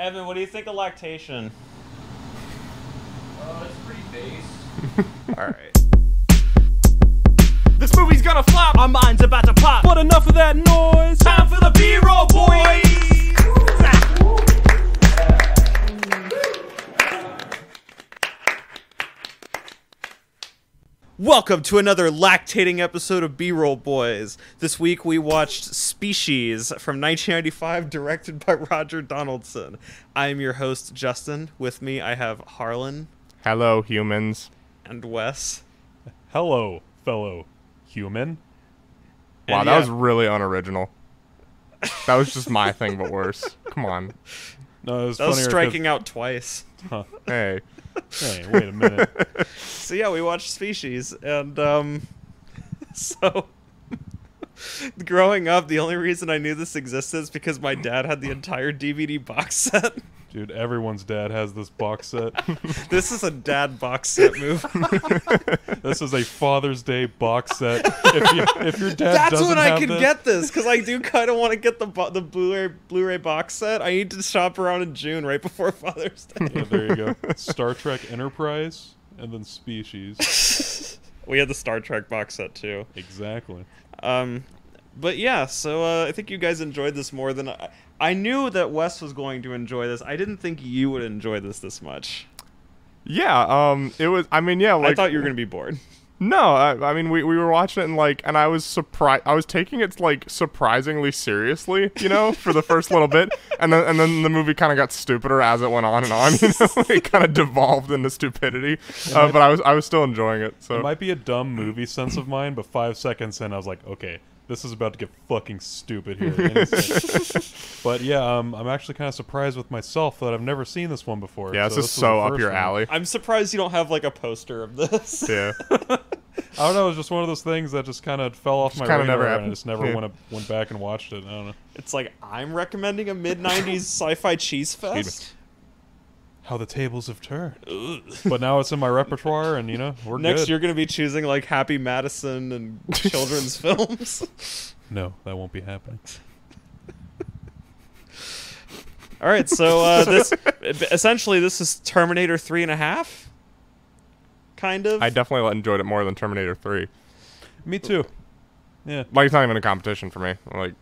Evan, what do you think of lactation? Uh, it's pretty base. All right. This movie's gonna flop. Our minds about to pop. But enough of that noise. Time for the B-roll, boys. Welcome to another lactating episode of B-Roll Boiz. This week we watched Species from 1995, directed by Roger Donaldson. I am your host, Justin. With me, I have Harlan Hello, humans. and Wes. Hello, fellow human. Wow, And that yeah, was really unoriginal. That was just my thing, but worse. Come on. No, it was that was striking out twice. Huh. Hey. Hey, wait a minute. So yeah, we watched Species, and um, so growing up, the only reason I knew this existed is because my dad had the entire DVD box set. Dude, everyone's dad has this box set. This is a dad box set move. This is a Father's Day box set. If, you, if your dad That's doesn't when I can this- get this because I do kind of want to get the bo- the Blu-ray Blu-ray box set. I need to shop around in June right before Father's Day. Yeah, there you go. Star Trek Enterprise and then Species. we had the Star Trek box set too. Exactly. Um, but yeah, so uh, I think you guys enjoyed this more than I. I knew that Wes was going to enjoy this. I didn't think you would enjoy this this much. Yeah, um, it was, I mean, yeah, like. I thought you were gonna be bored. No, I, I mean, we, we were watching it and, like, and I was surprised. I was taking it, like, surprisingly seriously, you know, for the first little bit. And then, and then the movie kind of got stupider as it went on and on, you know? it kind of devolved into stupidity. Uh, but I was, I was still enjoying it, so. It might be a dumb movie sense of mine, but five seconds in, I was like, okay, this is about to get fucking stupid here. but yeah, um, I'm actually kind of surprised with myself that I've never seen this one before. yeah, this is so up your one. alley. I'm surprised you don't have like a poster of this. Yeah. I don't know. It was just one of those things that just kind of fell off my kinda radar, never and I happened. just never Yeah. went up, went back and watched it. I don't know It's like I'm recommending a mid '90s sci-fi cheese fest. How the tables have turned. but now it's in my repertoire, and you know we're Next, good. you're gonna be choosing like Happy Madison and children's films. No, that won't be happening. All right, so uh, this essentially this is Terminator three and a half, kind of. I definitely enjoyed it more than Terminator 3. Me too. Yeah. Like it's not even a competition for me. Like,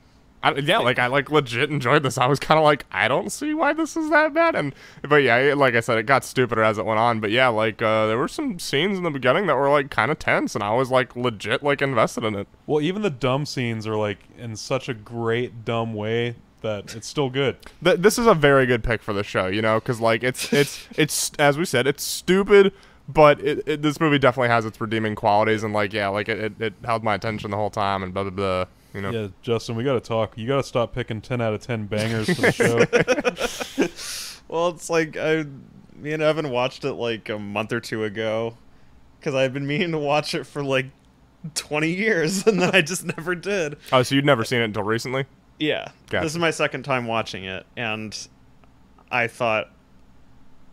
I, yeah, like I like legit enjoyed this. I was kind of like, I don't see why this is that bad. And but yeah, like I said, it got stupider as it went on. But yeah, like uh, there were some scenes in the beginning that were like kind of tense, and I was like legit like invested in it. Well, even the dumb scenes are like in such a great dumb way that it's still good. Th- this is a very good pick for the show, you know, because like it's it's it's as we said, it's stupid. But it, it, this movie definitely has its redeeming qualities, and like yeah, like it, it, it held my attention the whole time, and blah blah blah. You know, Yeah, Justin, we got to talk. You got to stop picking ten out of ten bangers for the show. well, it's like I, me and Evan watched it like a month or two ago, because I've been meaning to watch it for like 20 years, and then I just never did. Oh, so you'd never seen it until recently? Yeah, Gotcha. this is my second time watching it, and I thought,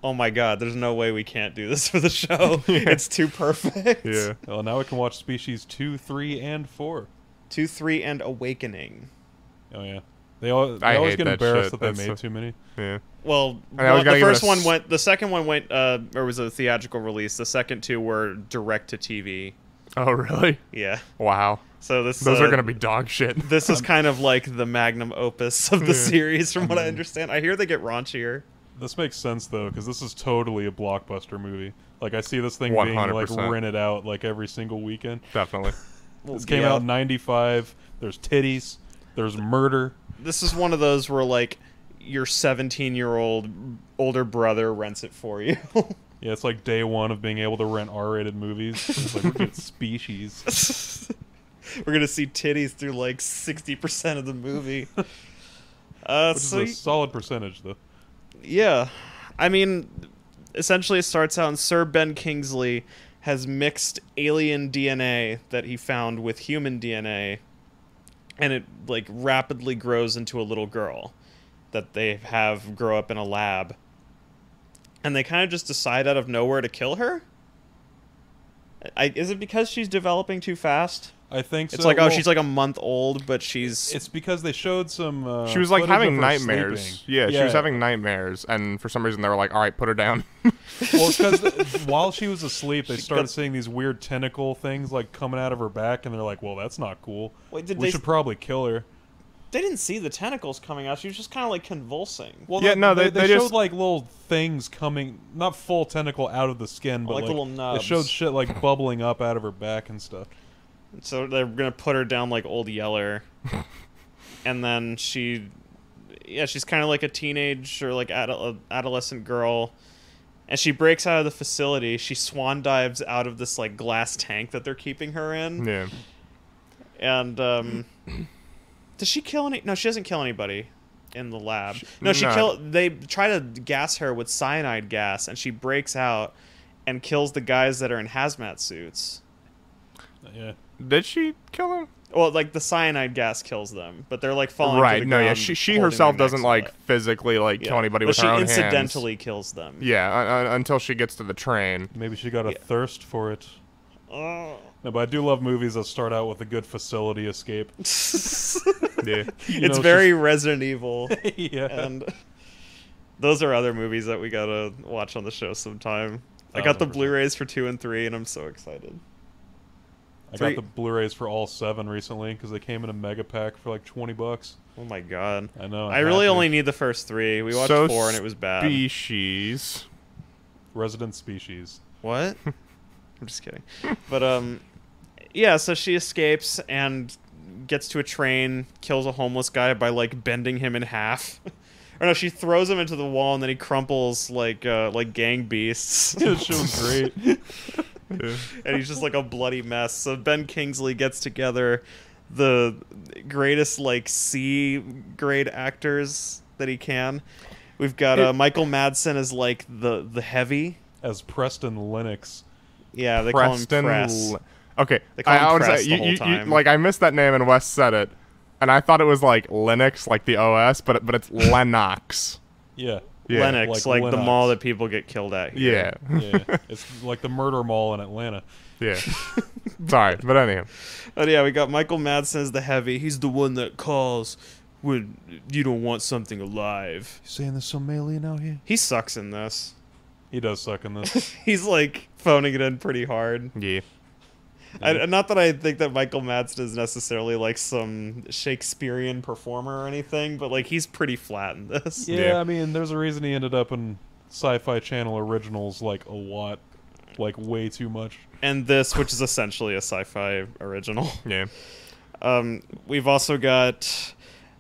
oh my god, there's no way we can't do this for the show. It's too perfect. Yeah. well, now we can watch Species two, three, and four. Two, three, and Awakening. Oh yeah, they, all, they I always hate get that embarrassed shit. that they That's made so- too many. Yeah. Well, I know, we one- gotta the give a first one went. The second one went, uh, or was a theatrical release. The second two were direct to TV. Oh, really? Yeah. Wow. So this Those uh, are gonna be dog shit. This is kind of like the magnum opus of the Yeah. series, from what I understand. I hear they get raunchier. This makes sense though, because this is totally a blockbuster movie. Like I see this thing being like rented out like every single weekend. Definitely. Well, This came yeah. out in '95. There's titties. There's murder. This is one of those where like your 17 year old older brother rents it for you. Yeah, it's like day one of being able to rent R-rated movies. It's like we're getting Species. We're gonna see titties through like 60% of the movie. Uh, Which so is a solid percentage, though. Yeah, I mean, essentially, it starts out. And Sir Ben Kingsley has mixed alien DNA that he found with human DNA, and it like rapidly grows into a little girl that they have grow up in a lab. And they kind of just decide out of nowhere to kill her. I, is it because she's developing too fast? I think It's so. like oh, Well, she's like a month old, but she's It's because they showed some. Uh, she was like having nightmares. sleeping. Yeah, she was having nightmares, and for some reason they were like, "All right, put her down." Well, because while she was asleep, they started got- seeing these weird tentacle things like coming out of her back, and they're like, "Well, that's not cool. Wait, did we they- should probably kill her." they didn't see the tentacles coming out. She was just kind of like convulsing. Well, Yeah, no, they, they- they showed just- like little things coming, not full tentacle out of the skin, but Like like, little They showed shit like bubbling up out of her back and stuff. So they're gonna put her down like Old Yeller, and then she, yeah, she's kind of like a teenage or like adol- adolescent girl, and she breaks out of the facility. She swan dives out of this like glass tank that they're keeping her in, yeah. and um, does she kill any? No, she doesn't kill anybody in the lab. No, she no. kill. They try to gas her with cyanide gas, and she breaks out and kills the guys that are in hazmat suits. Yeah, Did she kill him? Well, like the cyanide gas kills them, but they're like falling. to right. the No. Yeah. She she herself doesn't like up. physically like Yeah. kill anybody but with she her own hands. She incidentally kills them. Yeah. Uh, uh, until she gets to the train. maybe she got a Yeah. thirst for it. Oh. No, but I do love movies that start out with a good facility escape. Yeah. You it's know, very Resident Evil, yeah. and those are other movies that we gotta watch on the show sometime. I got the Blu-rays for two and three, and I'm so excited. I three- got the Blu-rays for all seven recently because they came in a mega pack for like twenty bucks. Oh my god! I know. I I'm really happy. only need the first three. We watched So four, and it was bad. Species. Resident Species. What? I'm just kidding. But um yeah, so she escapes and gets to a train, kills a homeless guy by like bending him in half. or no, she throws him into the wall and then he crumples like uh like gang beasts. this shit was great. And he's just like a bloody mess. So Ben Kingsley gets together the greatest like C grade actors that he can. We've got uh, Michael Madsen as like the the heavy. As Preston Lennox. Yeah, they Preston. call him Press. Okay. They call I, him Press say the you, whole you, you, like I missed that name and Wes said it, and I thought it was like Linux, like the OS, but but it's Lennox. Yeah. Yeah. Lennox, like like, the mall that people get killed at. here. Yeah. Yeah. it's like the murder mall in Atlanta. Yeah. Sorry, but anyhow. But yeah, we got Michael Madsen as the heavy. He's the one that calls when you don't want something alive. You saying there's some alien out here? He sucks in this. He does suck in this. He's like phoning it in pretty hard. Yeah. I, not that I think that Michael Madsen is necessarily like some Shakespearean performer or anything, but like he's pretty flat in this. yeah, Yeah. I mean, there's a reason he ended up in Sci-Fi Channel originals like a lot, like way too much. And this, which is essentially a sci-fi original. Yeah. Um, we've also got,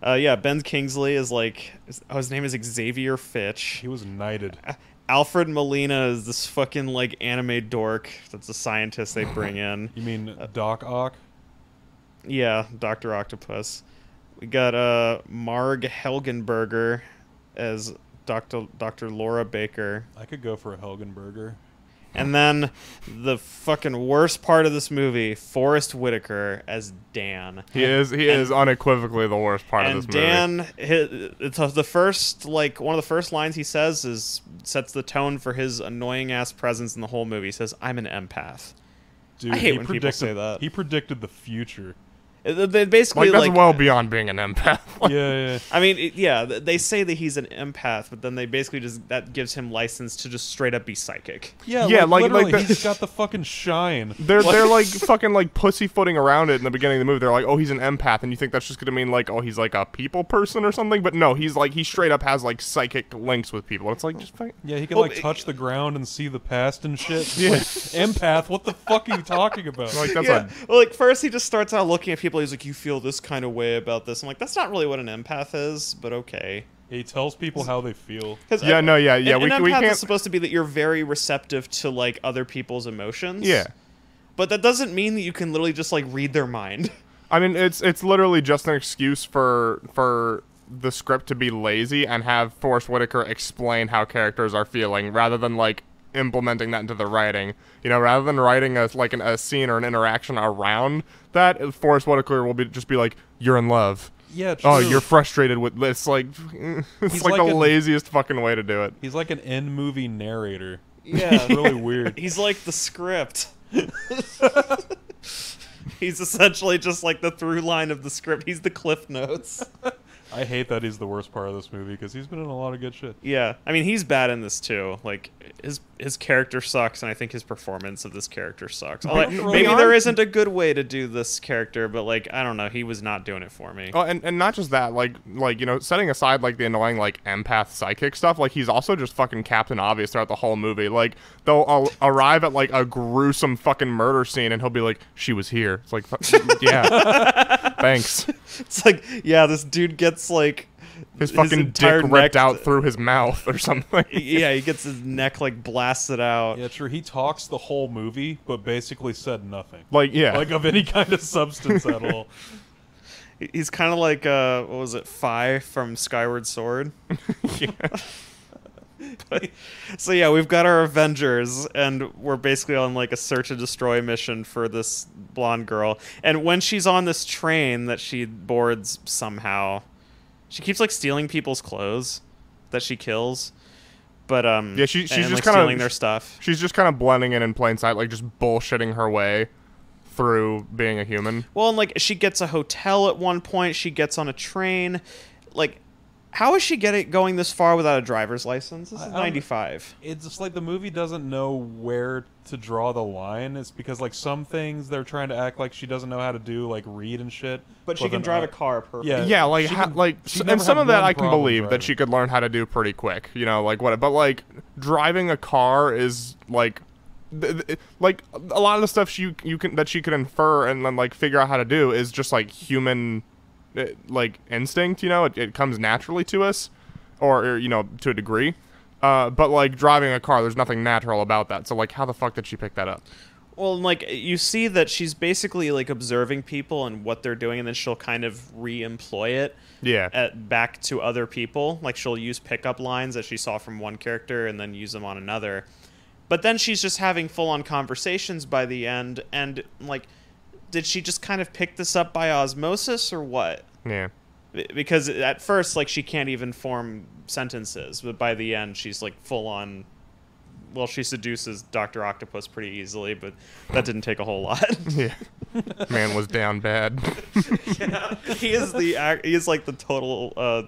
uh, yeah, Ben Kingsley is like, is- oh, his name is Xavier Fitch. He was knighted. Alfred Molina is this fucking like anime dork that's a scientist they bring in. You mean Doc Ock? Yeah, Doctor Octopus. We got uh Marg Helgenberger as Doctor Doctor Laura Baker, I could go for a Helgenberger. And then the fucking worst part of this movie, Forest Whitaker as Dan. He is he is unequivocally the worst part and of this movie. Dan, it's the first like one of the first lines he says is sets the tone for his annoying ass presence in the whole movie. He says, "I'm an empath." Dude, I hate he when people say that. He predicted the future. They basically like that's like well beyond being an empath. Like, yeah, yeah. I mean, it- yeah, they say that he's an empath, but then they basically just that gives him license to just straight up be psychic. Yeah, Yeah, like, like- like the- he's got the fucking shine. They're they're like fucking like pussyfooting around it in the beginning of the movie. They're like, oh, he's an empath, and you think that's just gonna mean like, oh, he's like a people person or something. But no, he's like he straight up has like psychic links with people. It's like just fucking Yeah, he can Well, like it- touch the ground and see the past and shit. Yeah. Like, empath, what the fuck are you talking about? like that's yeah. a Well, like first he just starts out looking at people. He's like, "You feel this kind of way about this." I'm like, "That's not really what an empath is," but okay. he tells people how they feel. 'Cause Yeah, I- no, yeah, yeah, An, we- an we can't- is supposed to be that you're very receptive to like other people's emotions. yeah. But that doesn't mean that you can literally just like read their mind. I mean, it's it's literally just an excuse for for the script to be lazy and have Forest Whitaker explain how characters are feeling rather than like implementing that into the writing. You know, rather than writing a like an, a scene or an interaction around that, Forest Whitaker will be just be like, "You're in love." Yeah, oh, true. Oh, you're frustrated with it's like it's He's like, like the an- laziest fucking way to do it. He's like an end movie narrator. Yeah. Really weird. He's like the script. He's essentially just like the through line of the script. He's the cliff notes. I hate that he's the worst part of this movie because he's been in a lot of good shit. Yeah, I mean he's bad in this too. Like his his character sucks, and I think his performance of this character sucks. Like, maybe there Beyond- isn't a good way to do this character, but like I don't know, he was not doing it for me. Oh, and, and not just that, like like you know, setting aside like the annoying like empath psychic stuff, like he's also just fucking Captain Obvious throughout the whole movie. Like they'll uh, arrive at like a gruesome fucking murder scene, and he'll be like, "She was here." It's like, yeah, thanks. It's like yeah, this dude gets like His fucking entire dick ripped neck- out through his mouth or something. yeah, he gets his neck like blasted out. Yeah, true. He talks the whole movie, but basically said nothing. like yeah, Like of any kind of substance at all. He's kind of like uh, what was it, Fi from Skyward Sword? But- so yeah, we've got our Avengers, and we're basically on like a search and destroy mission for this blonde girl. And when she's on this train that she boards somehow, she keeps like stealing people's clothes that she kills. But um, Yeah, she- she's and, just like, kinda- stealing their stuff. she's just kind of blending in in plain sight, like just bullshitting her way through being a human. Well, and like she gets a hotel at one point. She gets on a train. Like, how is she getting going this far without a driver's license? This is ninety five. It's just like the movie doesn't know where to draw the line. It's because like some things they're trying to act like she doesn't know how to do, like read and shit. But she can drive uh, a car perfect. Yeah, yeah, like she ha- can- like she s- never and some had of that one I can problem believe that she could learn how to do pretty quick. You know, like what? But like driving a car is like. th- th- Like a lot of the stuff she you can that she could infer and then like figure out how to do is just like human, like instinct. You know, it, it comes naturally to us, or, or you know to a degree. Uh, but like driving a car, there's nothing natural about that. So like, how the fuck did she pick that up? Well, like you see that she's basically like observing people and what they're doing, and then she'll kind of re-employ it Yeah, at back to other people. Like she'll use pickup lines that she saw from one character and then use them on another. But then she's just having full-on conversations by the end, and like, did she just kind of pick this up by osmosis or what? yeah. Because at first, like, she can't even form sentences, but by the end, she's like full-on. Well, she seduces Doctor Octopus pretty easily, but that didn't take a whole lot. Yeah. Man was down bad. yeah, he is the ac- he is like the total uh,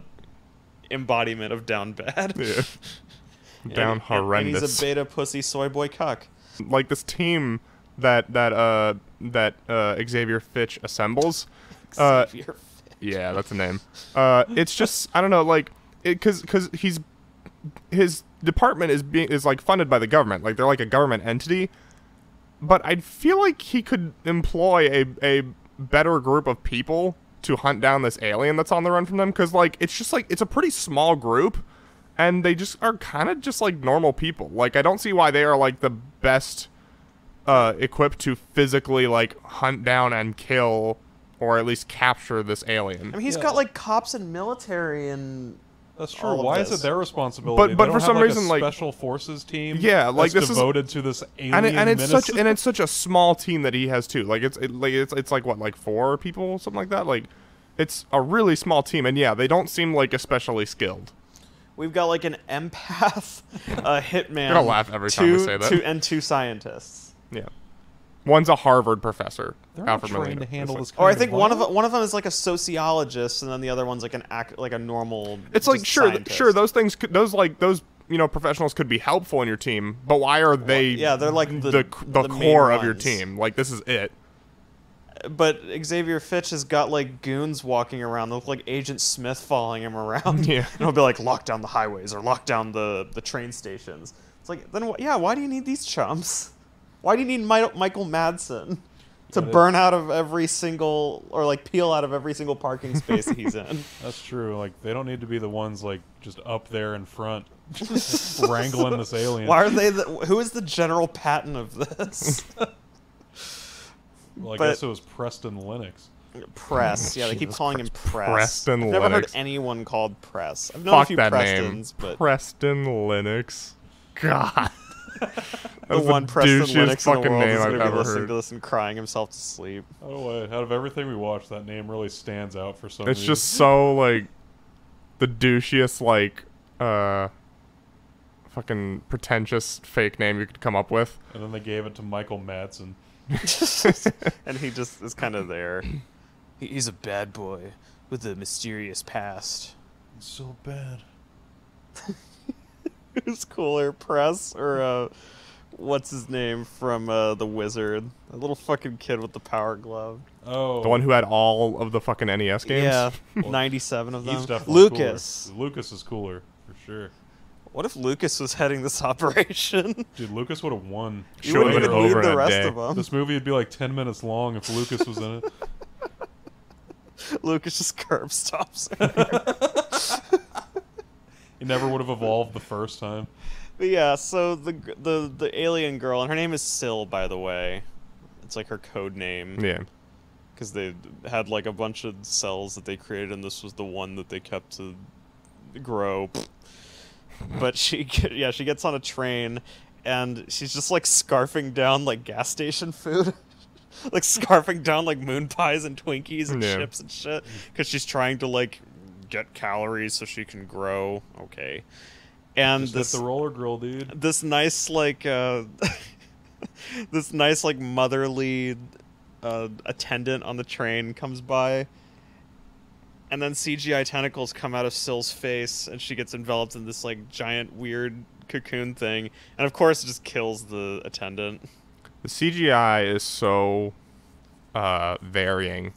embodiment of down bad. yeah. Down And- and- horrendous. And he's a beta pussy soy boy cuck. like this team that that uh that uh Xavier Fitch assembles. Uh, Xavier. yeah, that's the name. Uh, it's just I don't know, like it because because he's his department is being is like funded by the government, like they're like a government entity. But I feel like he could employ a a better group of people to hunt down this alien that's on the run from them because like it's just like it's a pretty small group and they just are kind of just like normal people like i don't see why they are like the best uh equipped to physically like hunt down and kill or at least capture this alien I mean, he's Yeah. got like cops and military and That's true. all of Why is it their responsibility? but They for don't have, some like, a reason, like- special forces team. Yeah, like, that's this is- devoted to this alien and, it, and it's menace. such and it's such a small team that he has too like it's it, like it's it's like what like four people something like that like it's a really small team and yeah they don't seem like especially skilled we've got like an empath, a hitman. gonna laugh every time I say that. two- and two scientists. Yeah one's a harvard professor They're not Alfred trained Molina. to handle this. like- Or I think of one of one of them is like a sociologist, and then the other one's like an act like a normal. it's like sure scientist. sure those things could, those like those you know professionals could be helpful in your team but why are they yeah, they're like the- the, the, the core of your team like this is it But Xavier Fitch has got like goons walking around. They look like Agent Smith following him around. Yeah. and he'll be like, lock down the highways or lock down the the train stations. It's like then wh- yeah, why do you need these chumps? Why do you need Mi- Michael Madsen to Yeah, burn out of every single or like peel out of every single parking space that he's in? That's true. Like they don't need to be the ones like just up there in front, wrangling this alien. Why are they? The, who is the General Patton of this? Well, I but- guess it was Preston Linux. Press. Yeah, they keep Jesus calling him Press. Preston I've never heard anyone called Press. I've known a few that Prestons, name but preston linux god the That's one Preston douchiest Linux in the fucking world name is I've going to be ever listening heard. to this and crying himself to sleep. Oh, wait, out of everything we watched, that name really stands out for some It's reason. just so like the douchiest like uh fucking pretentious fake name you could come up with. And then they gave it to Michael Madsen. and he just is kind of there. He's a bad boy with a mysterious past. It's so bad. Who's cooler, Press or uh, what's his name from uh, the Wizard? A little fucking kid with the power glove. Oh, The one who had all of the fucking NES games. Yeah, ninety-seven of them. he's Lucas. Cooler. Lucas is cooler for sure. What if Lucas was heading this operation? Dude, Lucas would have won. You Should've wouldn't been even need over the rest day. of them. This movie would be like ten minutes long if Lucas was in it. Lucas just curb stops. He never would have evolved the first time. But yeah, so the the the alien girl, and her name is Sil, by the way. It's like her code name Yeah. because they had like a bunch of cells that they created, and this was the one that they kept to grow. But she, get- yeah, she gets on a train, and she's just like scarfing down like gas station food. like scarfing down like moon pies and Twinkies and Yeah. chips and shit because she's trying to like get calories so she can grow. Okay, and Just this the roller girl, dude. this nice like uh this nice like motherly uh attendant on the train comes by and then CGI tentacles come out of Sil's face and she gets enveloped in this like giant weird cocoon thing and of course it just kills the attendant. The CGI is so uh, varying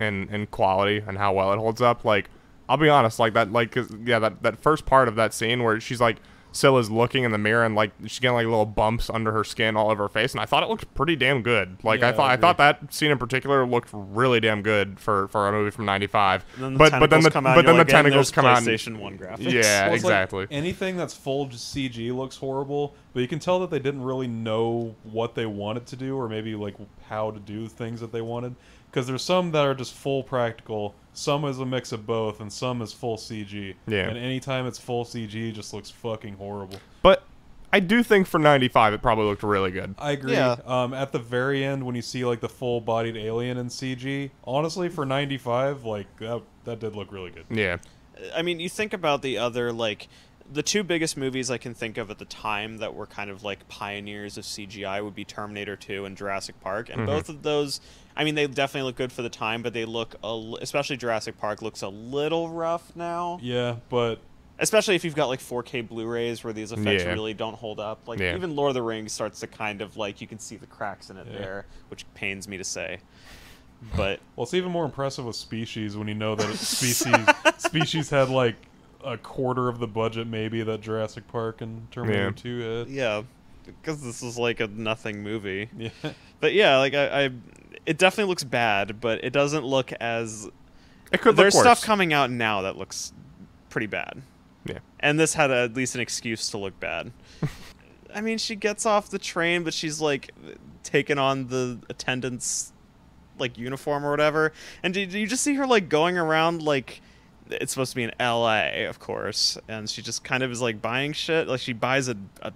in in quality and how well it holds up. Like, I'll be honest, like that, like 'cause, yeah, that that first part of that scene where she's like. Scylla's looking in the mirror and like she's getting like little bumps under her skin all over her face, and I thought it looked pretty damn good. Like Yeah, I I thought, I, agree. thought that scene in particular looked really damn good for for a movie from '95. The But but then the come out but then you're the tentacles come out. And, PlayStation 1 graphics. yeah, Well, it's like exactly. anything that's full CG looks horrible, but you can tell that they didn't really know what they wanted to do, or maybe like how to do things that they wanted. Because there's some that are just full practical, some is a mix of both, and some is full CG. Yeah. And anytime it's full CG, it just looks fucking horrible. But I do think for '95 it probably looked really good. I agree. Yeah. Um, at the very end, when you see like the full-bodied alien in CG, honestly, for '95, like that, that did look really good. Yeah. I mean, you think about the other like the two biggest movies I can think of at the time that were kind of like pioneers of CGI would be Terminator 2 and Jurassic Park, and both of those, I mean, they definitely look good for the time, but they look, a l- especially Jurassic Park looks a little rough now, Yeah, but especially if you've got like 4K Blu-rays where these effects Yeah. really don't hold up. Like Yeah. even Lord of the Rings starts to kind of like you can see the cracks in it Yeah. there, which pains me to say, but. Well, it's even more impressive with Species when you know that Species Species had like a quarter of the budget maybe that Jurassic Park and Terminator Yeah. 2 had. Yeah, because this is like a nothing movie. Yeah. But yeah, like I, I, it definitely looks bad, but it doesn't look as. It could There's stuff coming out now that looks pretty bad, Yeah. and this had at least an excuse to look bad. I mean, she gets off the train, but she's like taking on the attendant's like uniform or whatever, and do, do you just see her like going around like? It's supposed to be in L.A., of course, and she just kind of is like buying shit. Like she buys a, a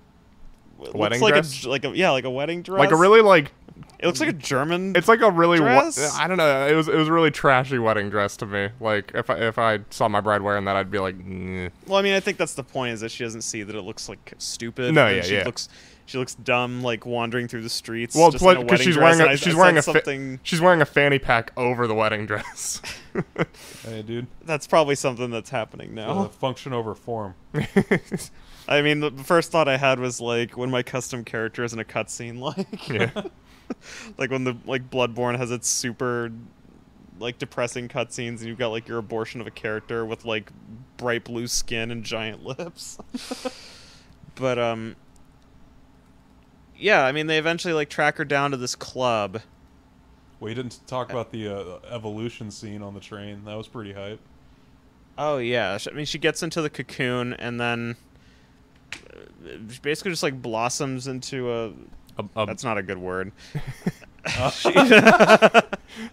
it Wedding like dress? a like a yeah like a wedding dress Like a really like it looks like a German. it's like a really Dress? I don't know. It was it was a really trashy wedding dress to me. Like if I if I saw my bride wearing that, I'd be like, "Nah." well, I mean, I think that's the point is that she doesn't see that it looks like stupid. No, yeah, she yeah. looks she looks dumb, like wandering through the streets. well, just in a because she's dress, wearing and a I- she's I wearing a said fa- something. she's wearing a fanny pack over the wedding dress. Hey, dude. That's probably something that's happening Uh, now. function over form. I mean, the first thought I had was like when my custom character is in a cutscene, like yeah. like when the like Bloodborne has its super like depressing cutscenes, and you've got like your abortion of a character with like bright blue skin and giant lips. but um, yeah, I mean they eventually like track her down to this club. Well, you didn't talk about the uh, evolution scene on the train. That was pretty hype. Oh yeah, I mean she gets into the cocoon and then basically just like blossoms into a. A- a- That's not a good word. she uh,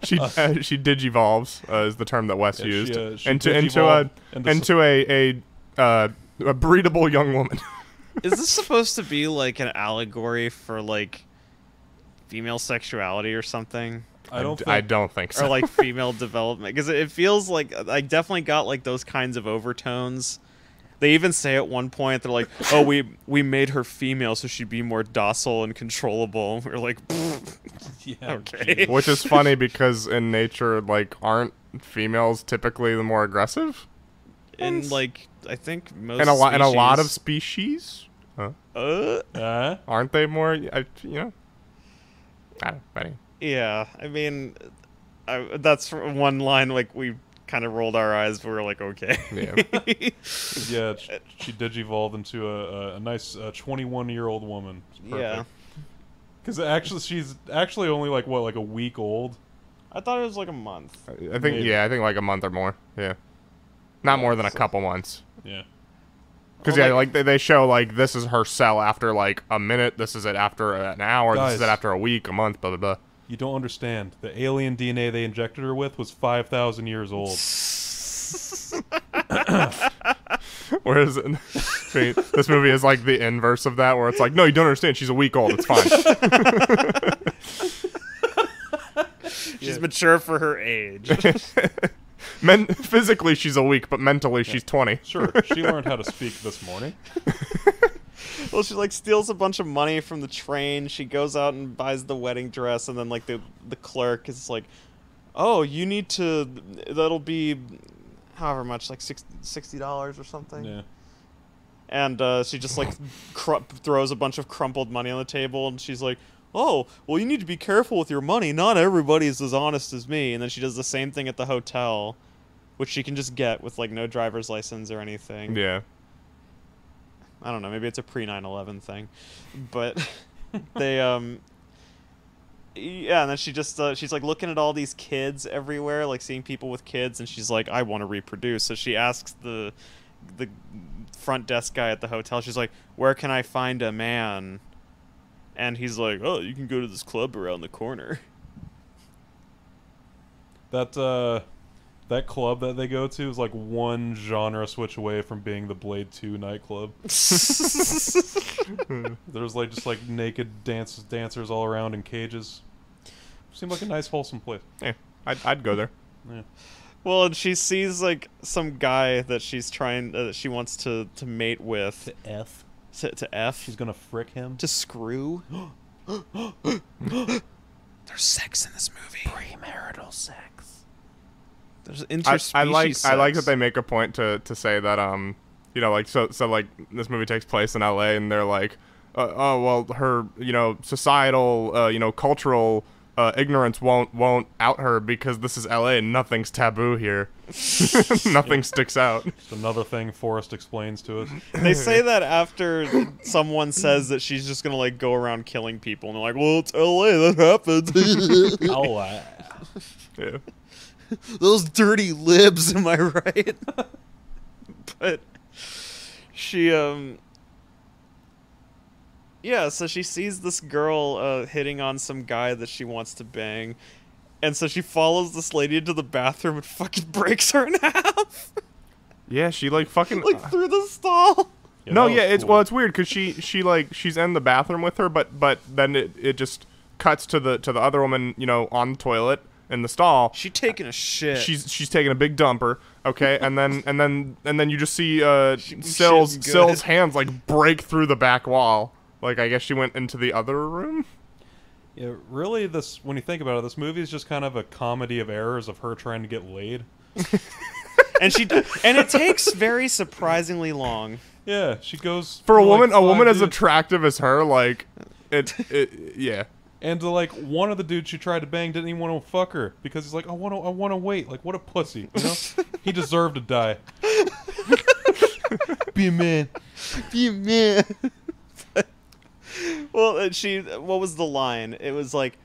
she digivolves uh, is the term that Wes Yeah, she, used uh, she into into a into s- into a a uh, a breedable young woman. Is this supposed to be like an allegory for like female sexuality or something? I don't. Think, I don't think so. or like female development because it feels like I definitely got like those kinds of overtones. They even say at one point they're like, "Oh, we we made her female so she'd be more docile and controllable." We're like, Yeah. "Okay." Which is funny because in nature, like, aren't females typically the more aggressive? In like, I think most In a lot, in a lot of species- species, huh? uh, Uh, aren't they more? I, you know, I don't know. yeah. I mean, I, that's one line like we kind of rolled our eyes. We were like, okay. Yeah. yeah, she, she digivolved into a, a, a nice 21 year old woman. Yeah. Because actually, she's actually only like what, like a week old. I thought it was like a month. I think Maybe. yeah, I think like a month or more. Yeah, not more than a so- couple months. Yeah. Because Well, yeah, like- like they, they show like this is her cell after like a minute. This is it after an hour. This is it after a week, a month. Blah blah blah. You don't understand. The alien DNA they injected her with was 5,000 years old. Whereas in- see, this movie is like the inverse of that, where it's like, no, you don't understand. She's a week old. It's fine. She's mature for her age. Men- physically, she's a week, but mentally, she's twenty. Sure, she learned how to speak this morning. Well, she like steals a bunch of money from the train. She goes out and buys the wedding dress, and then like the the clerk is like, "Oh, you need to. That'll be, however much, like sixty dollars or something." Yeah. and uh, she just like throws a bunch of crumpled money on the table and she's like oh well you need to be careful with your money not everybody's as honest as me and then she does the same thing at the hotel which she can just get with like no driver's license or anything Yeah. I don't know maybe it's a pre 9-11 thing. But they um yeah and then she just uh, she's like looking at all these kids everywhere like seeing people with kids and she's like i want to reproduce. So she asks the the front desk guy at the hotel she's like where can i find a man? And he's like oh you can go to this club around the corner. That uh, that club that they go to is like one genre switch away from being the Blade Two nightclub. There's like just like naked dance dancers all around in cages. Seemed like a nice wholesome place. Yeah. I'd, I'd go there. Yeah. well and she sees like some guy that she's trying uh, that she wants to to mate with To F. to, to f She's gonna frick him. to screw there's sex in this movie premarital sex. There's I, interspecies I like I like that they make a point to to say that um you know like so so like this movie takes place in L.A. and they're like uh, oh well her you know societal uh, you know cultural uh, ignorance won't won't out her because this is L.A. and nothing's taboo here nothing sticks out It's another thing Forest explains to us. they say that after someone says that she's just gonna like go around killing people, and they're like, "Well, it's L.A. That happens." oh, uh, yeah. Those dirty libs, am I right? but she um. Yeah, so she sees this girl uh, hitting on some guy that she wants to bang, and so she follows this lady into the bathroom and fucking breaks her in half, yeah she like fucking like through the stall. yeah, no yeah was it's cool. well it's weird because she she like she's in the bathroom with her but but then it, it just cuts to the to the other woman you know on the toilet in the stall She taking a shit. she's she's taking a big dumper okay and then and then and then you just see uh She- Sil's. Sil's hands like break through the back wall like I guess she went into the other room Yeah, really, this when you think about it, this movie is just kind of a comedy of errors of her trying to get laid. and she and it takes very surprisingly long. Yeah, she goes for a through, like, woman a five woman as attractive as her like it it yeah And like one of the dudes she tried to bang didn't even want to fuck her because he's like, I want to, I want to wait. Like, what a pussy, you know? he deserved to die. Be a man. You man. well, she. What was the line? It was like,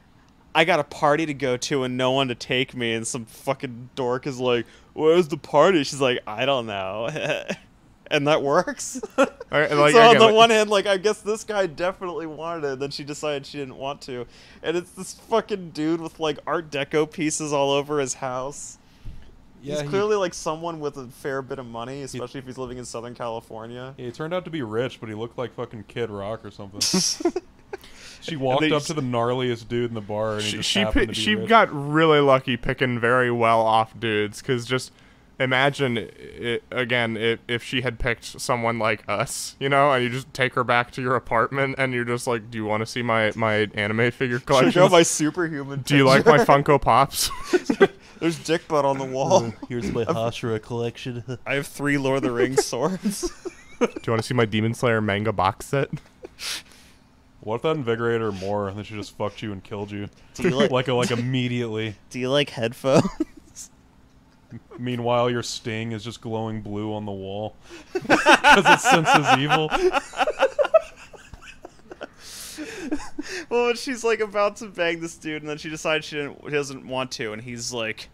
"I got a party to go to and no one to take me," and some fucking dork is like, "Where's the party?" She's like, "I don't know," and that works. I- like, so on again, the like- one hand, like I guess this guy definitely wanted it, then she decided she didn't want to, and it's this fucking dude with like Art Deco pieces all over his house. Yeah, he's he- clearly like someone with a fair bit of money, especially if he's living in Southern California. Yeah, he turned out to be rich, but he looked like fucking Kid Rock or something. she walked up just- to the gnarliest dude in the bar, and he she just she, happened to be she rich. got really lucky picking very well off dudes because just imagine it, again if, if she had picked someone like us, you know, and you just take her back to your apartment and you're just like, "Do you want to see my my anime figure Check collection? out my superhuman. Do you like my Funko Pops?" There's dick butt on the wall. Here's my Hashira collection. I have three Lord of the Rings swords. Do you want to see my Demon Slayer manga box set? What if that invigorated her more and then she just fucked you and killed you? Do you like- like like immediately. Do you like headphones? Meanwhile, your sting is just glowing blue on the wall because it senses evil. well, when she's like about to bang this dude, and then she decides she, didn't, she doesn't want to, and he's like,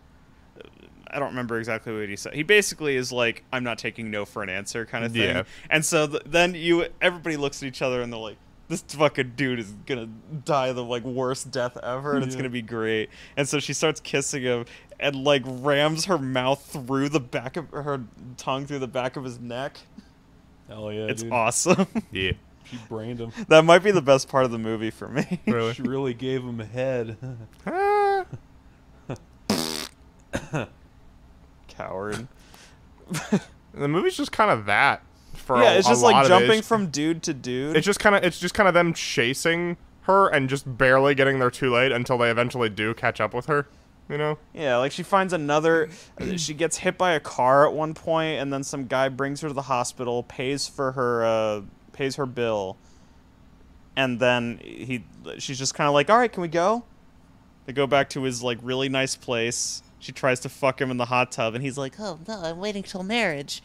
I don't remember exactly what he said. He basically is like, "I'm not taking no for an answer," kind of thing. Yeah. And so th- then you, everybody looks at each other, and they're like. This fucking dude is gonna die the like worst death ever, and it's gonna be great. And so she starts kissing him, and like rams her mouth through the back of her tongue through the back of his neck. Hell yeah, it's dude. awesome. Yeah, She brained him. that might be the best part of the movie for me. really. She really gave him a head. Coward. the movie's just kind of that. For yeah, a, it's just lot like of it. jumping from dude to dude. It's just kind of it's just kind of them chasing her and just barely getting there too late until they eventually do catch up with her. You know? yeah, like she finds another. she gets hit by a car at one point, and then some guy brings her to the hospital, pays for her, uh, pays her bill, and then he, she's just kind of like, "All right, can we go?" They go back to his like really nice place. She tries to fuck him in the hot tub, and he's like, Oh no, I'm waiting till marriage.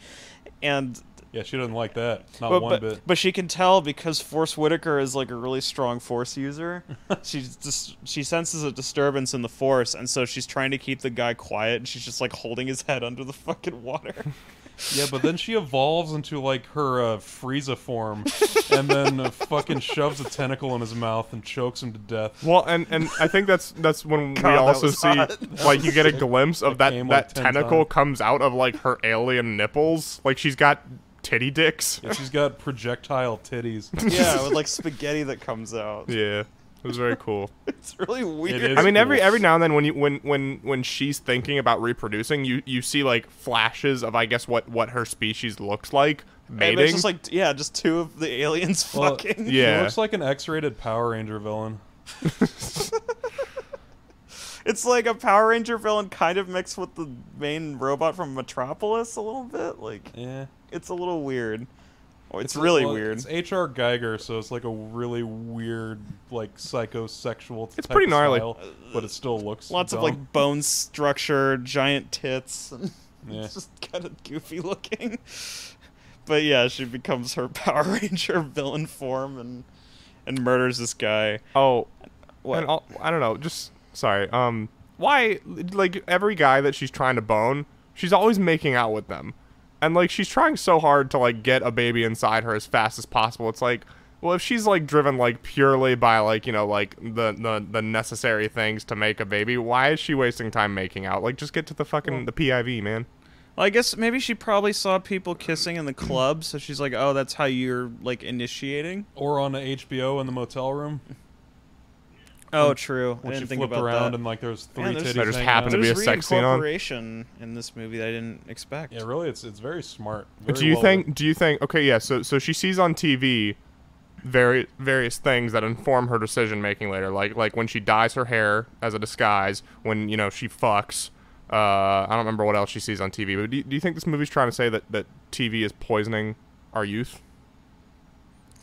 and Yeah, she doesn't like that. Not but, one but, bit. but she can tell because Force Whitaker is like a really strong Force user. she's just she senses a disturbance in the Force, and so she's trying to keep the guy quiet, and she's just like holding his head under the fucking water. Yeah, but then she evolves into like her uh, Frieza form, and then uh, fucking shoves a tentacle in his mouth and chokes him to death. Well, and and I think that's that's when God, we also see hot. like you get a glimpse of That that that like, tentacle times. comes out of like her alien nipples. Like she's got titty dicks. Yeah, she's got projectile titties. yeah, with like spaghetti that comes out. Yeah, it was very cool. It's really weird. is. I mean, every cool. every now and then when you when when when she's thinking about reproducing, you you see like flashes of I guess what what her species looks like And mating. it's just like yeah, just two of the aliens Well, fucking. She Yeah. looks like an X-rated Power Ranger villain. It's like a Power Ranger villain kind of mixed with the main robot from Metropolis a little bit. Like Yeah, it's a little weird. Oh, it's, really well, weird. It's H.R. Giger, so it's like a really weird, like psychosexual. It's type pretty gnarly. style, but it still looks Lots of like bone structure, giant tits. and Yeah. It's just kind of goofy looking. But yeah, she becomes her Power Ranger villain form and and murders this guy. oh, What? and I'll, I don't know. Just sorry. Um, why like every guy that she's trying to bone, she's always making out with them, and like she's trying so hard to like get a baby inside her as fast as possible. It's like. Well, if she's like driven like purely by like you know like the, the the necessary things to make a baby, why is she wasting time making out? Like, just get to the fucking the PIV, man. Well, I guess maybe she probably saw people kissing in the club, so she's like, "Oh, that's how you're like initiating." or on the HBO in the motel room Oh, true. I when didn't think flipped about around that. and like there's three Man, there's- titties. There just hanging happened to out. be a There's sex scene on. reincorporation in this movie that I didn't expect. Yeah, really, it's it's very smart. Very do you well think? written. Do you think? Okay, yeah. So so she sees on TV, very various things that inform her decision making later. Like like when she dyes her hair as a disguise. When you know she fucks. Uh, I don't remember what else she sees on TV. But do you, do you think this movie's trying to say that that TV is poisoning our youth?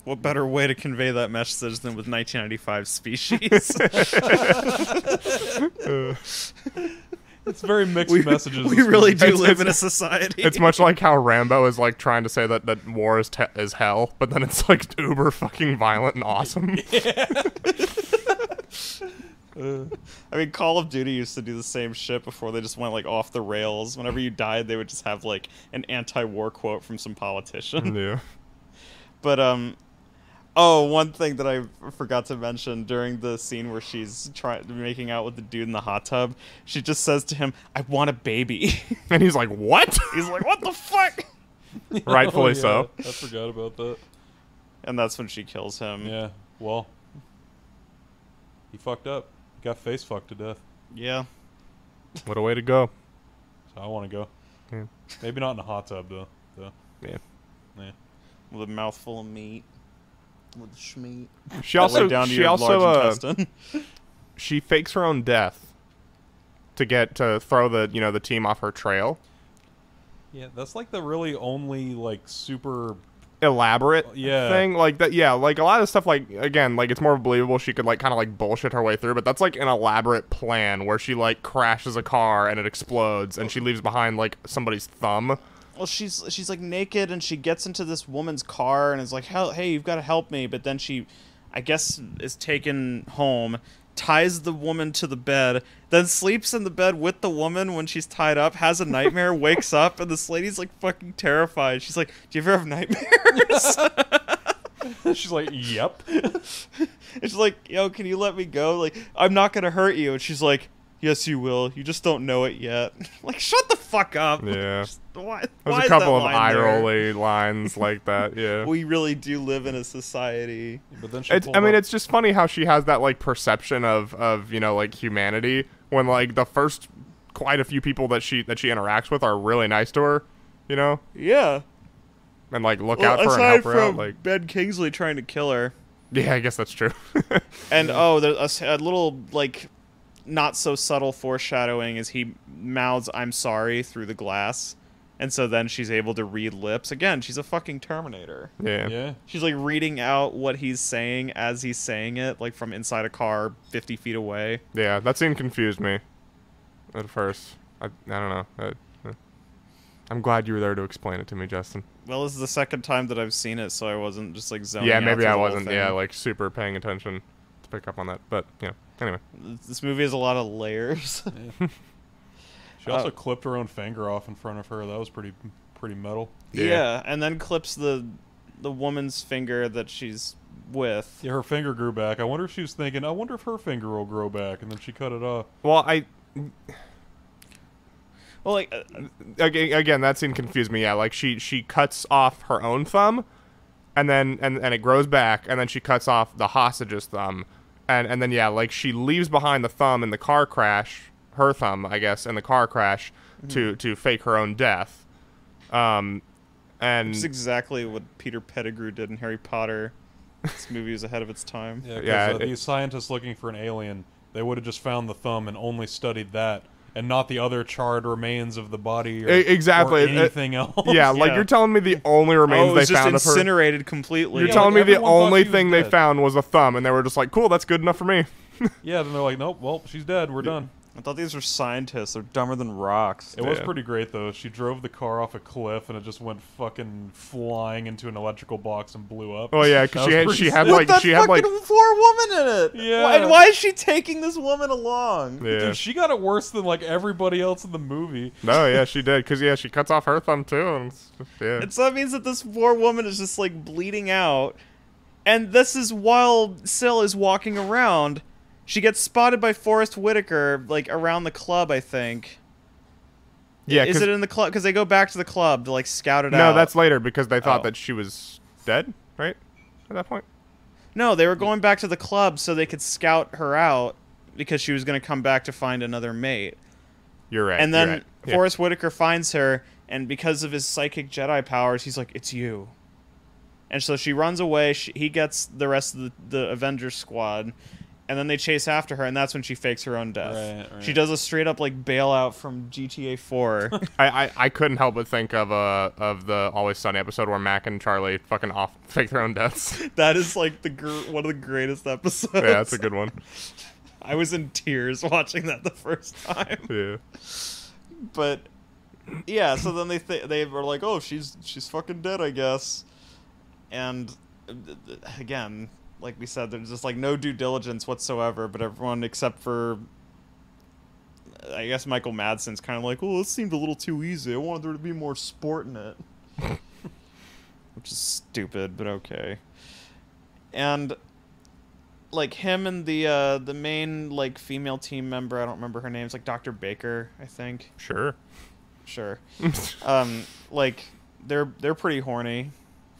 What better way to convey that message than with 1995 Species? It's very mixed we, messages. we really do It's- live in a society. It's much like how Rambo is like trying to say that that war is te- is hell, but then it's like uber fucking violent and awesome. I mean, Call of Duty used to do the same shit before they just went like off the rails. Whenever you died, they would just have like an anti-war quote from some politician. yeah. But um, oh, one thing that I forgot to mention during the scene where she's trying making out with the dude in the hot tub, she just says to him, "I want a baby." And he's like, "What?" He's like, "What the fuck?" Rightfully Oh, yeah, so. I forgot about that. And that's when she kills him. Yeah. Well, he fucked up. He got face fucked to death. Yeah. What a way to go. So I want to go. Maybe not in a hot tub though. though. Yeah. Yeah. with a mouthful of meat. With schmeat. She All the way also down to she your also large uh, intestine. she fakes her own death to get to throw the you know the team off her trail. Yeah, that's like the really only like super. Elaborate Yeah. thing like that. Yeah, like a lot of stuff. Like again, like it's more believable. She could like kind of like bullshit her way through, but that's like an elaborate plan where she like crashes a car and it explodes, and she leaves behind like somebody's thumb. Well, she's she's like naked and she gets into this woman's car and is like, hey, you've got to help me." But then she, I guess, is taken home, ties the woman to the bed, then sleeps in the bed with the woman when she's tied up, has a nightmare, wakes up, and this lady's like fucking terrified. She's like, "Do you ever have nightmares?" She's like, "Yep." and she's like, "Yo, can you let me go? Like, I'm not gonna hurt you." And she's like, "Yes, you will. You just don't know it yet." like, shut the fuck up. Yeah. Just- why, There's why a couple of line eye there? rolly lines like that. Yeah. We really do live in a society. But then she It's, pulled I mean, it's just funny how she has that like perception of of you know like humanity when like the first quite a few people that she that she interacts with are really nice to her, you know, Yeah. and like look Well, out for her and aside help her out. Like, Ben Kingsley trying to kill her, yeah, I guess that's true. and oh, there's a s- a, little like not so subtle foreshadowing as he mouths "I'm sorry" through the glass, and so then she's able to read lips again. She's a fucking Terminator. yeah. yeah. She's like reading out what he's saying as he's saying it, like from inside a car, fifty feet away. Yeah, that scene confused me at first. I, I don't know. I, uh, I'm glad you were there to explain it to me, Justin. Well, this is the second time that I've seen it, so I wasn't just like zoning. yeah, maybe through I wasn't. Yeah, like super paying attention to pick up on that. But you know, anyway. this movie has a lot of layers. She also Uh, clipped her own finger off in front of her. That was pretty pretty metal. Yeah. Yeah. and then clips the the woman's finger that she's with. Yeah, her finger grew back. I wonder if she was thinking, I wonder if her finger will grow back, and then she cut it off. Well, I Well, like uh, again, again that scene confused me. Yeah, like she she cuts off her own thumb, and then and and it grows back, and then she cuts off the hostage's thumb, and and then yeah, like she leaves behind the thumb in the car crash, her thumb, I guess, in the car crash, to to fake her own death. Um, and it's exactly what Peter Pettigrew did in Harry Potter. This movie was ahead of its time. Yeah, 'cause, Yeah, uh, it- these scientists looking for an alien, they would have just found the thumb and only studied that, and not the other charred remains of the body or, exactly. or It- it- anything else. yeah, like Yeah. you're telling me the only Oh, remains it was they just found of her. incinerated completely. You're Yeah, telling like, me the only thing they dead. found was a thumb, and they were just like, "Cool, that's good enough for me." Yeah, then they're like, nope, well, she's dead. We're done. I thought these were scientists. They're dumber than rocks. It was pretty great though. She drove the car off a cliff and it just went fucking flying into an electrical box and blew up. Oh yeah, because she had she had like that she had like fucking poor woman in it. Yeah. Why, and why is she taking this woman along? yeah. Dude, she got it worse than like everybody else in the movie. No, yeah, she did. Cause yeah, she cuts off her thumb too, and yeah. And so that means that this poor woman is just like bleeding out. And this is while Sil is walking around. She gets spotted by Forest Whitaker, like around the club, I think. yeah, is it in the club? Because they go back to the club to like scout it no, out. No, that's later because they thought Oh. that she was dead, right? At that point. No, they were going back to the club so they could scout her out because she was going to come back to find another mate. You're right. and then right. Yeah. Whitaker finds her, and because of his psychic Jedi powers, he's like, "It's you." And so she runs away. She, he gets the rest of the, the Avengers squad, and then they chase after her, and that's when she fakes her own death. Right, right. She does a straight up like bailout from GTA 4. I, I I couldn't help but think of uh of the Always Sunny episode where Mac and Charlie fucking off fake their own deaths. that is like the gr- one of the greatest episodes. yeah, that's a good one. I was in tears watching that the first time. Yeah. but yeah, so then they th- they were like, "Oh, she's she's fucking dead, I guess." And uh, again, like we said, there's just like no due diligence whatsoever. But everyone except for, I guess Michael Madsen's kind of like, "Oh, this seemed a little too easy. I wanted there to be more sport in it," which is stupid, but okay. And like him and the uh the main like female team member, I don't remember her name. It's like Dr. Baker, I think Sure. sure. um, like they're they're pretty horny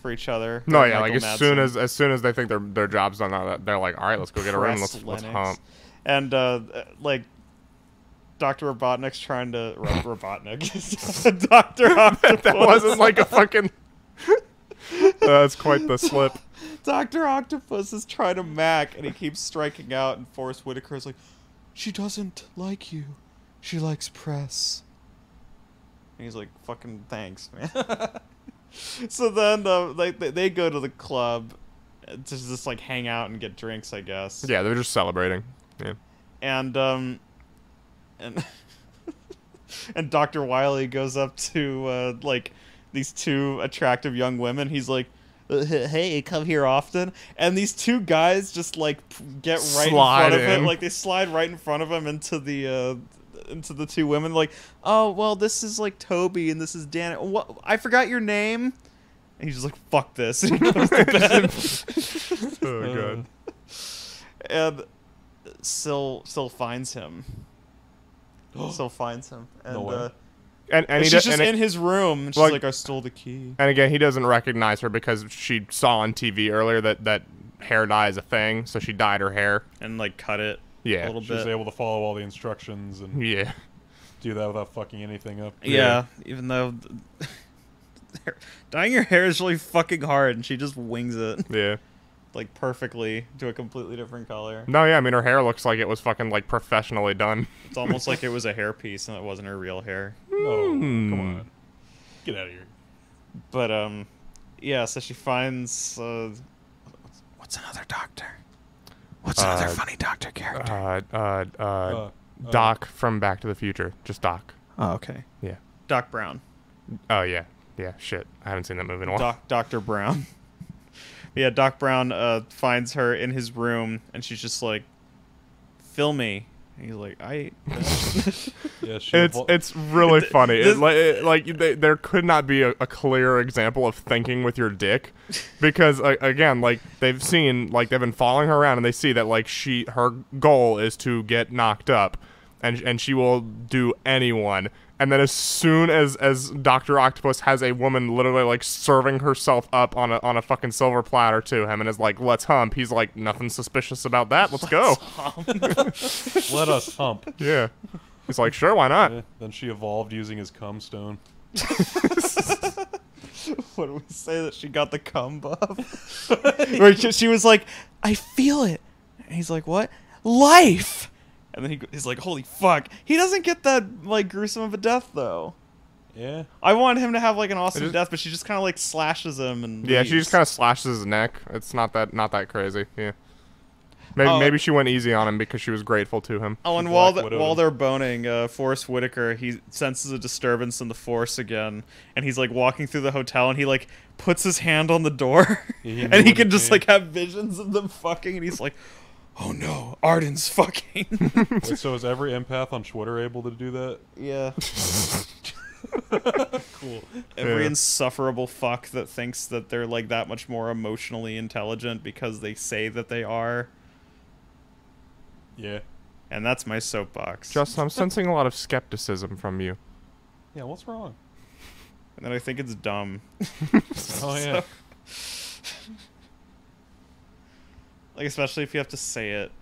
for each other. No, Like yeah, like Michael as soon as as soon as they think their their job's done, uh, they're like, all right, let's go get a room, let's let's hump. And uh, like Dr. Robotnik's trying to Ro- Robotnik. Dr. Octopus. that wasn't like a fucking. That's quite the slip. Dr. Octopus is trying to mac and he keeps striking out and Forest Whitaker's like, She doesn't like you. She likes Press. And he's like, fucking thanks, man. so then uh, like they, they go to the club to just like hang out and get drinks, I guess. Yeah, they're just celebrating. Yeah. and um and and Dr. Wily goes up to uh like these two attractive young women. He's like "Uh, Hey, come here often, and these two guys just like get right Slide in front of him, like they slide right in front of him into the uh, into the two women. Like, oh well, this is like Toby, and this is Dan. What? I forgot your name. And he's just like, "Fuck this," and he goes to bed. Oh god. and Sil Sil finds him. Sil finds him, and No uh, And and, and she's just and, in his room. And she's like- like, "I stole the key." and again, he doesn't recognize her because she saw on TV earlier that that hair dye is a thing, so she dyed her hair. And like cut it Yeah. a little She was able to follow all the instructions and Yeah. do that without fucking anything up. yeah, even though dyeing your hair is really fucking hard, and she just wings it Yeah. like perfectly to a completely different color. No, yeah, I mean her hair looks like it was fucking like professionally done. It's almost like it was a hairpiece and it wasn't her real hair. No, Hmm. come on. Get out of here. But um, yeah. So she finds uh, what's another doctor? What's another Uh, funny doctor character? Uh, uh, uh, Uh, uh, Doc from Back to the Future. Just Doc. oh, okay. Yeah. Doc Brown. Oh yeah. Yeah. Shit. I haven't seen that movie in a while. Doc Dr. Brown. yeah, Doc Brown uh, finds her in his room, and she's just like, "Fill me." And he's like, "I." Yeah, It's evol- it's really funny. It, like it, like they, there could not be a, a clear example of thinking with your dick, because uh, again, like they've seen, like they've been following her around, and they see that like she her goal is to get knocked up, and and she will do anyone. And then as soon as as Doctor Octopus has a woman literally like serving herself up on a on a fucking silver platter to him, and is like, "Let's hump," he's like, "Nothing suspicious about that. Let's go." let us hump. yeah. He's like, "Sure, why not?" Eh, then she evolved using his cum stone. what do we say that she got the cum buff? Where she, she was like, "I feel it," and he's like, "What? Life." And then he, he's like, "Holy fuck!" He doesn't get that like gruesome of a death though. Yeah. I want him to have like an awesome just- death, but she just kind of like slashes him and Yeah, she just kind of slashes his neck. It's not that not that crazy. Yeah. Maybe Oh. maybe she went easy on him because she was grateful to him. Oh, and while the, while they're boning, uh, Forest Whitaker he senses a disturbance in the force again, and he's like walking through the hotel, and he like puts his hand on the door, Yeah, he and he can just mean. like have visions of them fucking, and he's like, "Oh no, Arden's fucking." Wait, so is every empath on Twitter able to do that? yeah, Cool. every Yeah. insufferable fuck that thinks that they're like that much more emotionally intelligent because they say that they are, Yeah. and that's my soapbox. Justin, I'm sensing a lot of skepticism from you. Yeah, what's wrong? and then I think it's dumb. Oh yeah. Like especially if you have to say it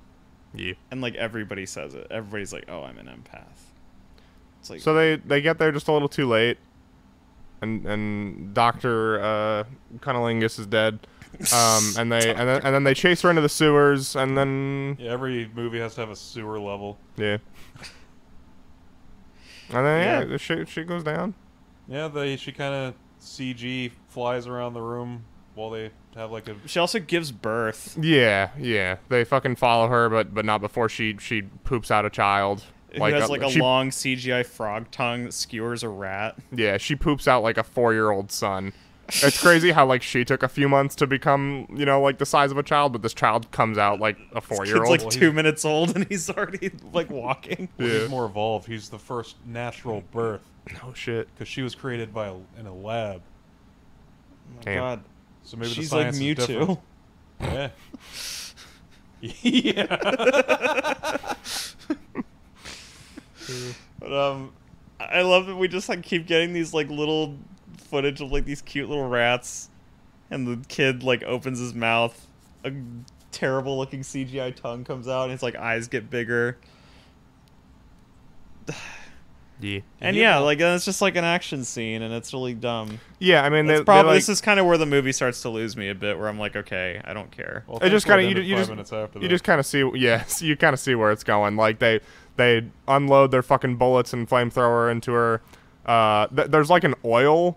Yeah. and like everybody says it. Everybody's like, "Oh, I'm an empath." It's like So they they get there just a little too late, and and Doctor uh, Cunnilingus is dead. Um, and they and then, and then they chase her into the sewers, and then Yeah, every movie has to have a sewer level. yeah. And then yeah, Yeah. the shit, shit goes down. Yeah, they she kind of CG flies around the room while they have like a she also gives birth. Yeah, yeah. They fucking follow her, but but not before she she poops out a child. Who has uh, like a she, long CGI frog tongue that skewers a rat. Yeah, she poops out like a four year old son. It's crazy how like she took a few months to become, you know, like the size of a child, but this child comes out like a four year Kid's old. like two minutes old and he's already like walking. well, Yeah. he's more evolved. He's the first natural birth oh shit. because she was created by a, in a lab. Oh my Damn. God, So maybe she's the like science. Mewtwo. Yeah. yeah. But um, I love that we just like keep getting these like little footage of like these cute little rats, and the kid like opens his mouth, a terrible looking CGI tongue comes out, and his like eyes get bigger. Yeah. And yeah, like uh, it's just like an action scene, and it's really dumb. Yeah, I mean, they, probably like, this is kind of where the movie starts to lose me a bit, where I'm like, okay, I don't care. Well, It just kind of you, you just you just kind of see yes you kind of see where it's going. Like they they unload their fucking bullets and flamethrower into her. Uh, th- there's like an oil,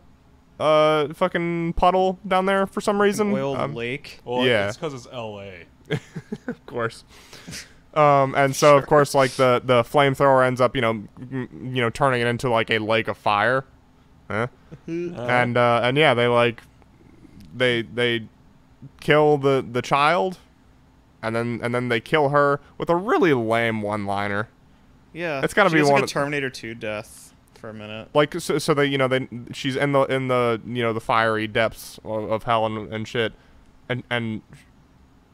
uh, fucking puddle down there for some reason. Oil Um, lake. well, yeah. it's because it's L.A. of course. Um, and so of course like the the flamethrower ends up you know m- you know turning it into like a lake of fire. Huh? and uh, and yeah, they like they they kill the the child, and then and then they kill her with a really lame one liner. Yeah, It's gotta she be one like a Terminator 2 death for a minute. Like so, so they you know they she's in the in the you know the fiery depths of, of hell and, and shit, and and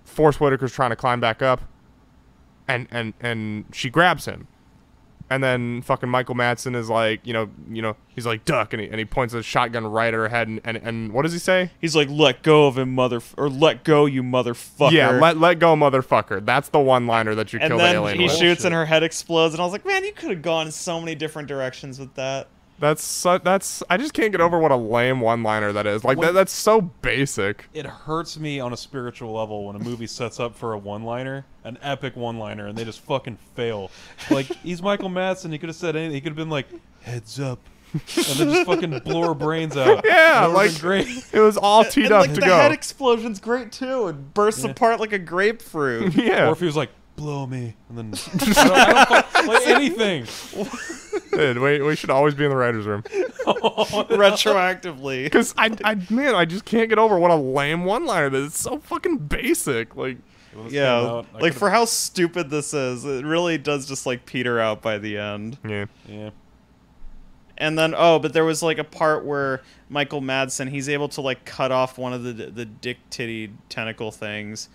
Forest Whitaker's trying to climb back up, and and and she grabs him, and then fucking Michael Madsen is like you know you know he's like duck and he, and he points a shotgun right at her head and, and and what does he say? He's like, "Let go of him, mother, or let go, you motherfucker." Yeah, let let go, motherfucker. That's the one liner that you and kill the then alien he with. shoots and her head explodes, and I was like, "Man, you could have gone in so many different directions with that." That's so, that's I just can't get over what a lame one liner that is. Like that, that's so basic. It hurts me on a spiritual level when a movie sets up for a one-liner, an epic one-liner, and they just fucking fail. Like he's Michael Madsen, he could have said anything. He could have been like, "Heads up," and then just fucking blow her brains out. Yeah, like- great. It was all teed and up like to the go. head explosion's great too. It bursts apart like a grapefruit. yeah, Or if he was like, "Blow me," and then I don't, I don't fuck- like anything. Dude, we, we should always be in the writers' room. retroactively. Because I, I, man, I just can't get over what a lame one-liner that is. It's so fucking basic. Like, When this Yeah, out, I like could've- for how stupid this is, it really does just like peter out by the end. yeah, yeah. And then oh, but there was like a part where Michael Madsen he's able to like cut off one of the the dick titty tentacle things,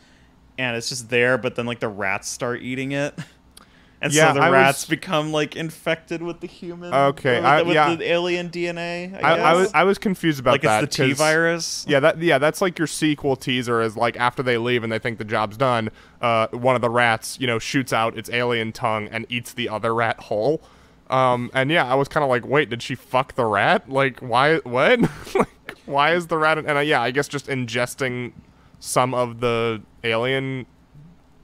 and it's just there. But then like the rats start eating it, and Yeah, so the I rats was- become like infected with the human. Okay, with, I- the, with yeah. the alien DNA. I, I, I was, I was confused about like that. it's the T virus. Yeah, that yeah, that's like your sequel teaser is like after they leave and they think the job's done, uh, one of the rats, you know, shoots out its alien tongue and eats the other rat whole. Um, and yeah, I was kind of like, wait, did she fuck the rat? Like, why? What? like, why is the rat? And uh, yeah, I guess just ingesting some of the alien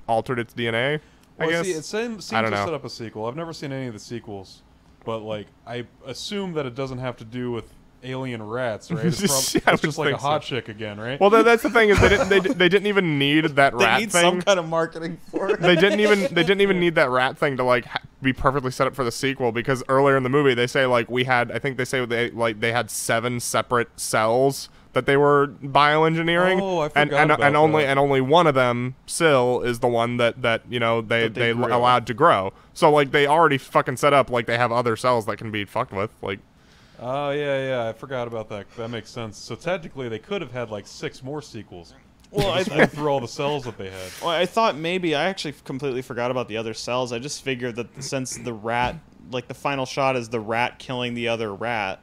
altered its DNA. I Well, guess. see, it seems, seems I don't to know. set up a sequel. I've never seen any of the sequels, but like I assume that it doesn't have to do with alien rats, right? It's, prob- Yeah, it's just like a think so. hot chick again, right? well, that, that's the thing is they didn't they, they didn't even need that They rat need thing. some kind of marketing for it. they didn't even they didn't even need that rat thing to like ha- be perfectly set up for the sequel because earlier in the movie they say like we had I think they say they like they had seven separate cells that they were bioengineering Oh, I and forgot and, about and only that. and only one of them Sil is the one that that you know they That they they, allowed to grow so like they already fucking set up like they have other cells that can be fucked with like Oh yeah, yeah. I forgot about that. That makes sense. So technically, they could have had like six more sequels. Well, I, Just went through all the cells that they had. Well, I thought maybe I actually completely forgot about the other cells. I just figured that since the rat, like the final shot is the rat killing the other rat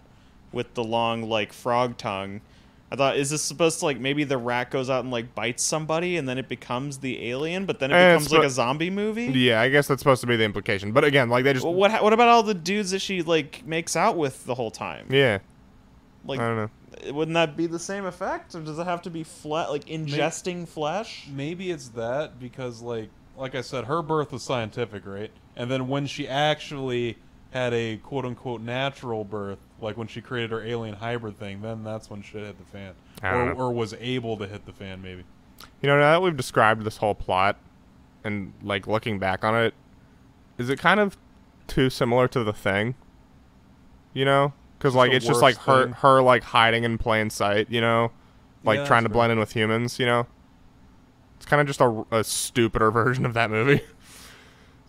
with the long like frog tongue. I thought is this supposed to like maybe the rat goes out and like bites somebody and then it becomes the alien, but then it Eh, becomes like a zombie movie. yeah I guess that's supposed to be the implication but again like they just Well, what what about all the dudes that she like makes out with the whole time? yeah Like, I don't know wouldn't that be the same effect, or does it have to be fle- like ingesting flesh? Maybe it's that because like like I said, her birth was scientific, right? And then when she actually had a quote unquote natural birth, like when she created her alien hybrid thing, then that's when shit hit the fan. Or, or was able to hit the fan, maybe. You know, now that we've described this whole plot and like looking back on it, is it kind of too similar to the thing? You know, because like it's just like her thing. her like hiding in plain sight. You know, like Yeah, trying to blend in with humans. You know, it's kind of just a, a stupider version of that movie.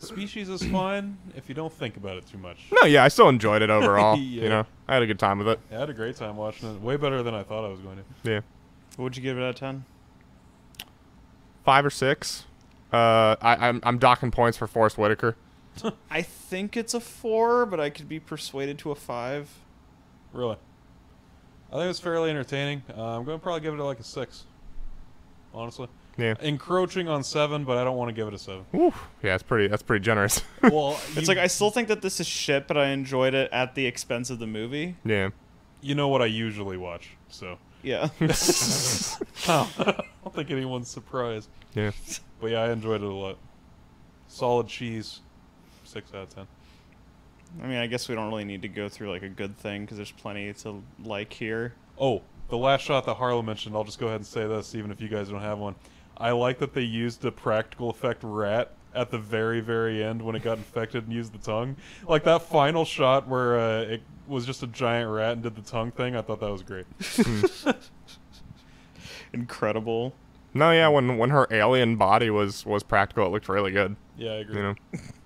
Species is fine if you don't think about it too much. no, yeah, I still enjoyed it overall. Yeah. You know, I had a good time with it. I had a great time watching it. Way better than I thought I was going to. Yeah, What would you give it out of ten? five or six. Uh, I, I'm I'm docking points for Forest Whitaker. I think it's a four, but I could be persuaded to a five. Really. I think it's fairly entertaining. Uh, I'm going to probably give it like a six. honestly. Yeah. Encroaching on seven, but I don't want to give it a seven. Oof. Yeah, it's pretty. That's pretty generous. Well, It's you, like I still think that this is shit, but I enjoyed it at the expense of the movie. yeah. you know what I usually watch, so Yeah. I don't think anyone's surprised. Yeah. But yeah, I enjoyed it a lot. Solid cheese, six out of ten. I mean, I guess we don't really need to go through like a good thing because there's plenty to like here. Oh, the last shot that Harlow mentioned, I'll just go ahead and say this, even if you guys don't have one. I like that they used the practical effect rat at the very, very end when it got infected and used the tongue. Like that final shot where uh, it was just a giant rat and did the tongue thing. I thought that was great. Incredible. No, yeah. When when her alien body was was practical, it looked really good. Yeah, I agree. You know,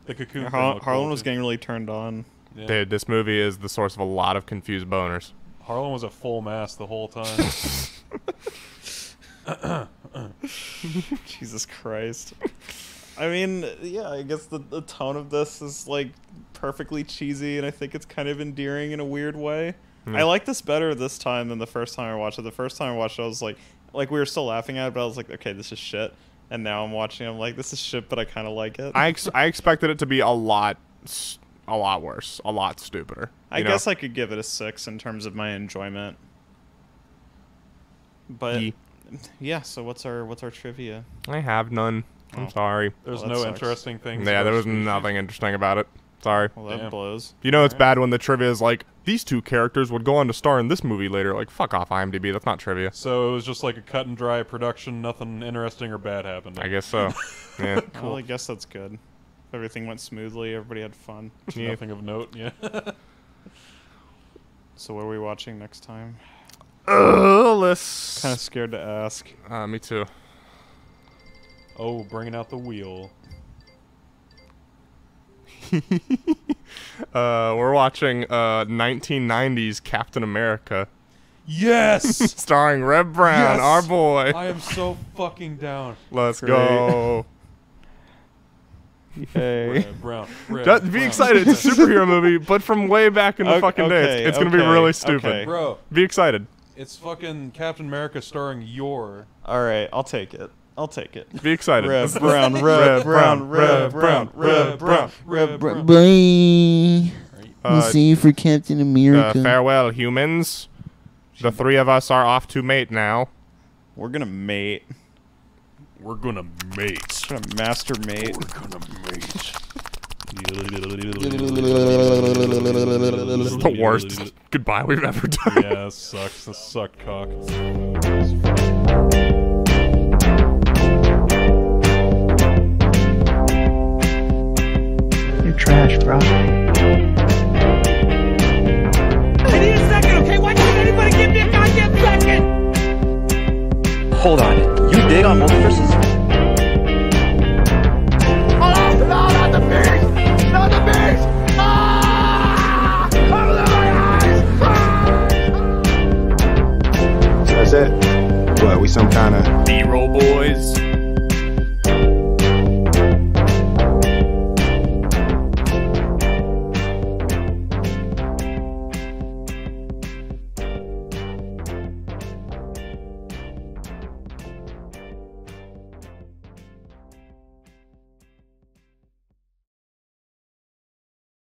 The cocoon. thing Har- Harlan cool, was too. getting really turned on. Yeah. dude, this movie is the source of a lot of confused boners. Harlan was a full mass the whole time. Jesus Christ. I mean, yeah, I guess the, the tone of this is like perfectly cheesy, and I think it's kind of endearing in a weird way. Hmm. I like this better this time than the first time I watched it. The first time I watched it, I was like, like we were still laughing at it, but I was like, okay, this is shit. And now I'm watching, it, I'm like, this is shit, but I kind of like it. I ex- I expected it to be a lot a lot worse, a lot stupider. I know? guess I could give it a six in terms of my enjoyment. But Ye- yeah, so what's our what's our trivia? I have none. I'm Oh. sorry. There's Well, that no sucks. interesting things. Yeah, there was Species. nothing interesting about it. Sorry. Well, that Damn. blows. You know it's bad when the trivia is like these two characters would go on to star in this movie later. Like fuck off IMDb. That's not trivia. So it was just like a cut and dry production. Nothing interesting or bad happened. I guess so. yeah. Well, I guess that's good. Everything went smoothly. Everybody had fun. Yeah. Nothing of note. Yeah. So what are we watching next time? Uh, let's. Kind of scared to ask. Uh, me too. oh, bringing out the wheel. Uh, we're watching uh 1990s Captain America, Yes. starring Reb Brown, Yes! our boy. I am so fucking down. Let's Great. go. Hey. Red, brown. Red, Just be brown. excited. It's a superhero movie, but from way back in the Okay, fucking day. okay, It's, it's gonna be really stupid. okay. Bro, Be excited. It's fucking Captain America starring your. All right, I'll take it. I'll take it. Be excited. Red Let's- brown, red brown, red brown, red brown, red brown. Bye. We'll Uh, see you for Captain uh, America. farewell, humans. The three of us are off to mate now. We're gonna mate. We're gonna mate. We're gonna master mate. gonna mate. This is the worst goodbye we've ever done. yeah, this sucks. This sucked cock. You're trash, bro. I need a second, okay? Why can't anybody give me a goddamn second? Hold on. You dig on multiverses? some kind of B-Roll Boiz.